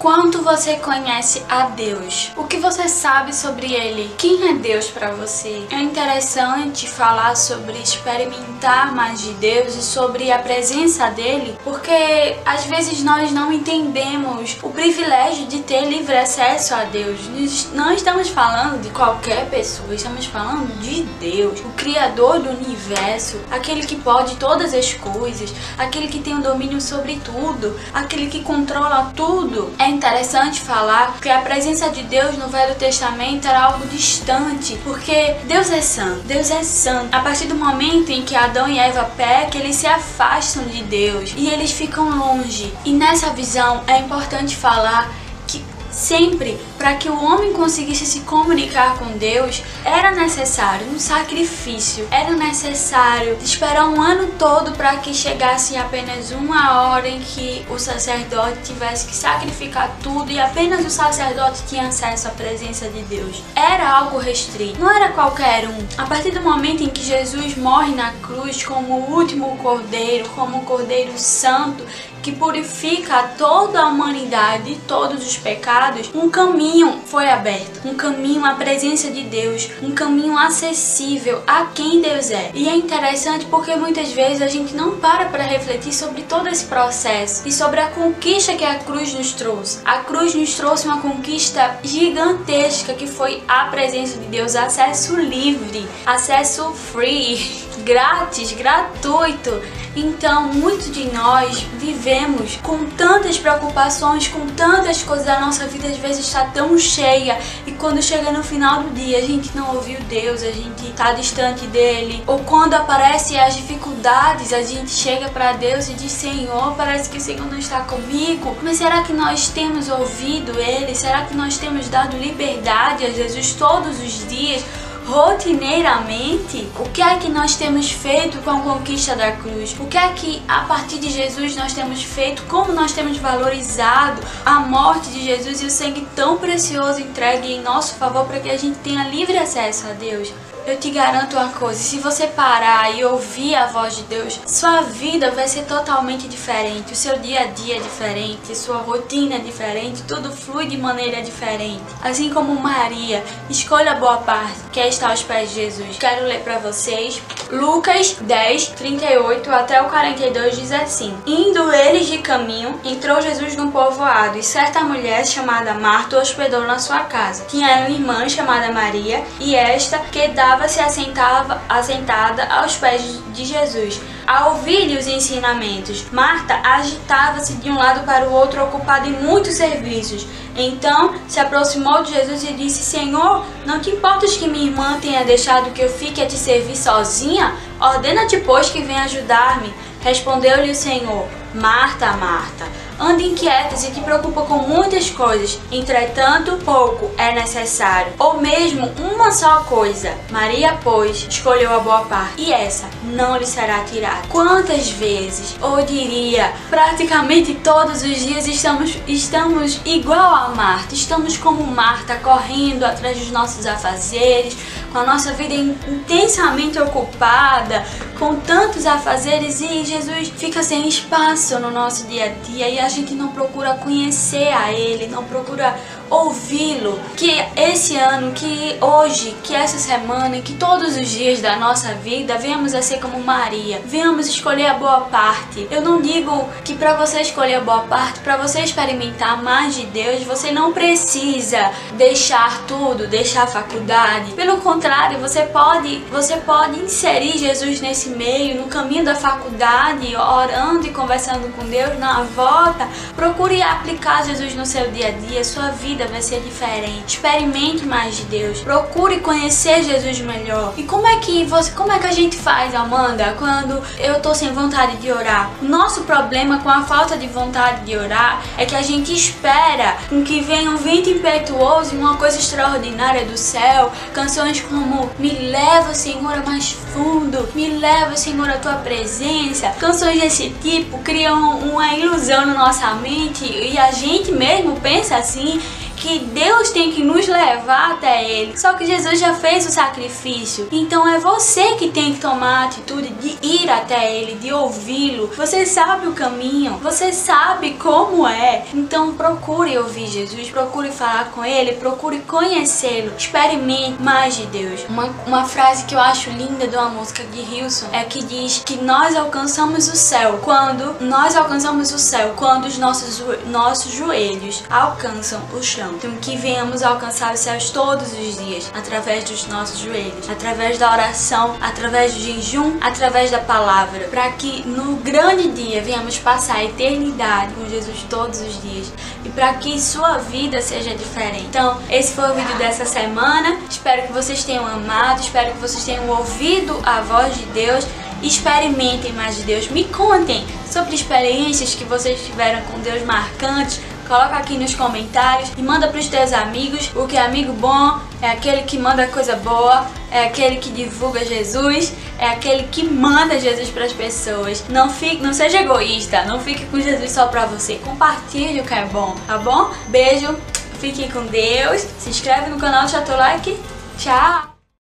quanto você conhece a Deus? O que você sabe sobre Ele? Quem é Deus para você? É interessante falar sobre experimentar mais de Deus e sobre a presença dele, porque às vezes nós não entendemos o privilégio de ter livre acesso a Deus. Não estamos falando de qualquer pessoa, estamos falando de Deus, o Criador do universo, aquele que pode todas as coisas, aquele que tem o domínio sobre tudo, aquele que controla tudo. É interessante falar que a presença de Deus no Velho Testamento era algo distante, porque Deus é santo, Deus é santo. A partir do momento em que Adão e Eva pecam, eles se afastam de Deus e eles ficam longe. E nessa visão é importante falar Sempre, para que o homem conseguisse se comunicar com Deus, era necessário um sacrifício, era necessário esperar um ano todo para que chegasse apenas uma hora em que o sacerdote tivesse que sacrificar tudo e apenas o sacerdote tinha acesso à presença de Deus. Era algo restrito, não era qualquer um. A partir do momento em que Jesus morre na cruz como o último cordeiro, como o cordeiro santo, que purifica toda a humanidade todos os pecados, um caminho foi aberto, um caminho à presença de Deus, um caminho acessível a quem Deus é. E é interessante porque muitas vezes a gente não para para refletir sobre todo esse processo e sobre a conquista que a cruz nos trouxe. A cruz nos trouxe uma conquista gigantesca que foi a presença de Deus, acesso livre, acesso free, grátis, gratuito. Então, muitos de nós vivemos com tantas preocupações, com tantas coisas, a nossa vida às vezes está tão cheia e quando chega no final do dia a gente não ouviu Deus, a gente está distante dele, ou quando aparecem as dificuldades, a gente chega para Deus e diz: Senhor, parece que o Senhor não está comigo, mas será que nós temos ouvido Ele? Será que nós temos dado liberdade a Jesus todos os dias? Rotineiramente o que é que nós temos feito com a conquista da cruz, o que é que a partir de Jesus nós temos feito, como nós temos valorizado a morte de Jesus e o sangue tão precioso entregue em nosso favor para que a gente tenha livre acesso a Deus. Eu te garanto uma coisa, se você parar e ouvir a voz de Deus, sua vida vai ser totalmente diferente, o seu dia a dia é diferente, sua rotina é diferente, tudo flui de maneira diferente. Assim como Maria, escolha a boa parte, que é estar aos pés de Jesus. Quero ler para vocês Lucas 10, 38 até o 42 diz assim: Indo eles de caminho, entrou Jesus num povoado, e certa mulher chamada Marta hospedou na sua casa. Tinha uma irmã chamada Maria, e esta que dava-se assentava assentada aos pés de Jesus. Ao ouvir-lhe os ensinamentos, Marta agitava-se de um lado para o outro, ocupada em muitos serviços. Então se aproximou de Jesus e disse: Senhor, não te importas que minha irmã tenha deixado que eu fique a te servir sozinha? Ordena-te, pois, que venha ajudar-me. Respondeu-lhe o Senhor: Marta, Marta anda inquieta e te preocupa com muitas coisas, entretanto, pouco é necessário, ou mesmo uma só coisa. Maria, pois, escolheu a boa parte, e essa não lhe será tirada. Quantas vezes, ou diria, praticamente todos os dias estamos, estamos igual a Marta, estamos como Marta, correndo atrás dos nossos afazeres, com a nossa vida intensamente ocupada, com tantos afazeres e Jesus fica sem espaço no nosso dia a dia e a gente não procura conhecer a Ele, não procura ouvi-lo. Que esse ano, que hoje, que essa semana, que todos os dias da nossa vida venhamos a ser como Maria, venhamos escolher a boa parte. Eu não digo que para você escolher a boa parte, para você experimentar mais de Deus, você não precisa deixar tudo, deixar a faculdade. Pelo contrário, você pode, você pode inserir Jesus nesse meio, no caminho da faculdade, orando e conversando com Deus na volta. Procure aplicar Jesus no seu dia a dia, sua vida vida vai ser diferente. Experimente mais de Deus. Procure conhecer Jesus melhor. E como é que você, como é que a gente faz, Amanda, quando eu tô sem vontade de orar? Nosso problema com a falta de vontade de orar é que a gente espera com que venha um vento impetuoso e uma coisa extraordinária do céu. Canções como Me leva, Senhor, a mais fundo. Me leva, Senhor, a tua presença. Canções desse tipo criam uma ilusão na nossa mente e a gente mesmo pensa assim que Deus tem que nos levar até Ele. Só que Jesus já fez o sacrifício. Então é você que tem que tomar a atitude de ir até Ele, de ouvi-lo. Você sabe o caminho, você sabe como é. Então procure ouvir Jesus, procure falar com Ele, procure conhecê-lo, experimente mais de Deus. Uma, uma frase que eu acho linda de uma música de Hilson é que diz que nós alcançamos o céu quando nós alcançamos o céu quando os nossos, nossos joelhos alcançam o chão. Então que venhamos alcançar os céus todos os dias através dos nossos joelhos, através da oração, através do jejum, através da palavra, para que no grande dia venhamos passar a eternidade com Jesus todos os dias e para que sua vida seja diferente. Então, esse foi o vídeo dessa semana. Espero que vocês tenham amado, espero que vocês tenham ouvido a voz de Deus experimentem mais de Deus. Me contem sobre experiências que vocês tiveram com Deus marcantes. Coloca aqui nos comentários e manda para os teus amigos, porque amigo bom é aquele que manda coisa boa, é aquele que divulga Jesus, é aquele que manda Jesus para as pessoas. Não fique, não seja egoísta, não fique com Jesus só para você. Compartilhe o que é bom, tá bom? Beijo, fiquem com Deus. Se inscreve no canal, deixa teu like. Tchau.